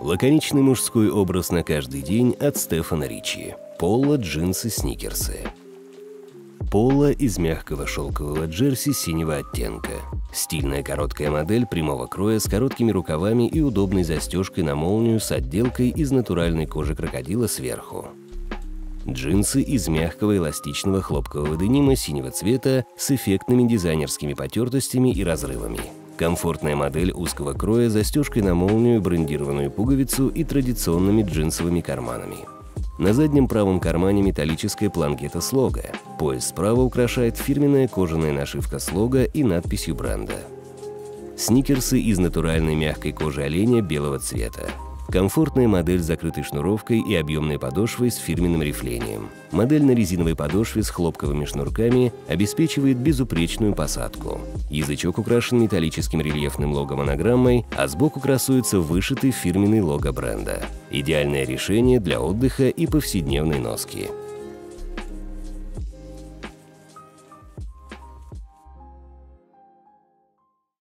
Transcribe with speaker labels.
Speaker 1: Лаконичный мужской образ на каждый день от Стефана Ричи. Поло, джинсы, сникерсы. Поло из мягкого шелкового джерси синего оттенка. Стильная короткая модель прямого кроя с короткими рукавами и удобной застежкой на молнию с отделкой из натуральной кожи крокодила сверху. Джинсы из мягкого эластичного хлопкового денима синего цвета с эффектными дизайнерскими потертостями и разрывами. Комфортная модель узкого кроя, застежкой на молнию, брендированную пуговицу и традиционными джинсовыми карманами. На заднем правом кармане металлическая планкета слога. Пояс справа украшает фирменная кожаная нашивка слога и надписью бренда. Сникерсы из натуральной мягкой кожи оленя белого цвета. Комфортная модель с закрытой шнуровкой и объемной подошвой с фирменным рифлением. Модель на резиновой подошве с хлопковыми шнурками обеспечивает безупречную посадку. Язычок украшен металлическим рельефным лого-монограммой, а сбоку красуется вышитый фирменный лого бренда. Идеальное решение для отдыха и повседневной носки.